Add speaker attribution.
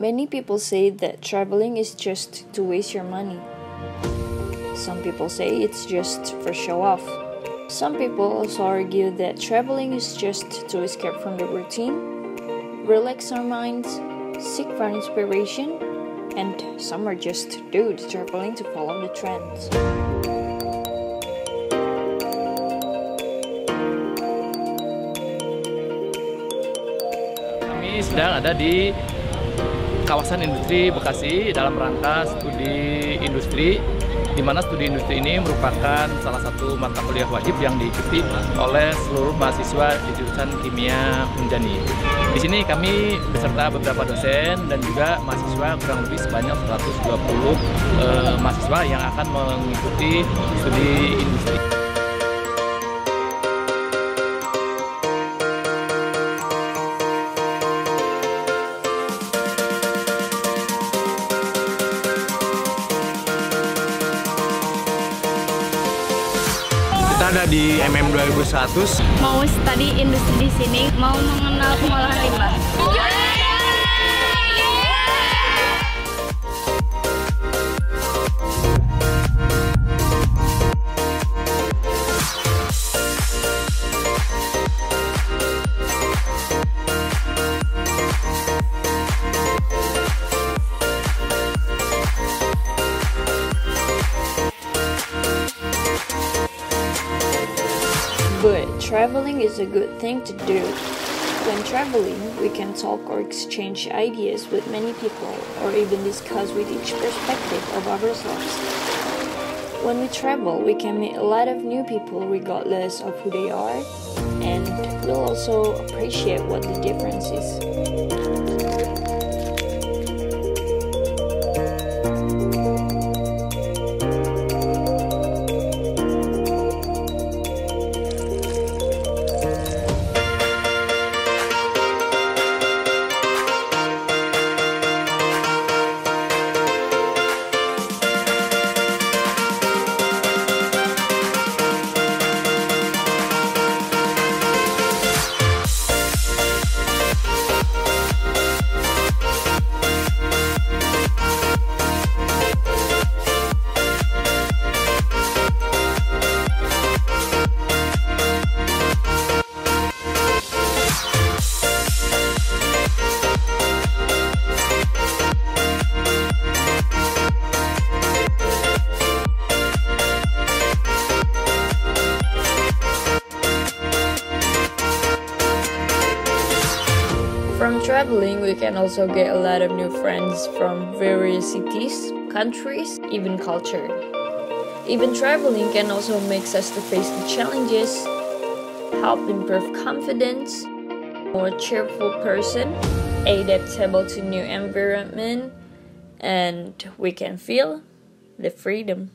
Speaker 1: Many people say that traveling is just to waste your money. Some people say it's just for show off. Some people also argue that traveling is just to escape from the routine, relax our minds, seek for inspiration, and some are just dudes traveling to follow the trends.
Speaker 2: Kami sedang ada di kawasan industri Bekasi dalam rangka studi industri di mana studi industri ini merupakan salah satu mata kuliah wajib yang diikuti oleh seluruh mahasiswa di jurusan kimia Unjani. Di sini kami beserta beberapa dosen dan juga mahasiswa kurang lebih sebanyak 120 eh, mahasiswa yang akan mengikuti studi industri.
Speaker 3: Ada di MM 2100
Speaker 4: mau study industri di sini, mau mengenal pengolahan limbah.
Speaker 1: But traveling is a good thing to do. When traveling, we can talk or exchange ideas with many people or even discuss with each perspective of ourselves. When we travel, we can meet a lot of new people regardless of who they are, and we'll also appreciate what the difference is. From traveling, we can also get a lot of new friends from various cities, countries, even culture. Even traveling can also make us to face the challenges, help improve confidence, more cheerful person, adaptable to new environment, and we can feel the freedom.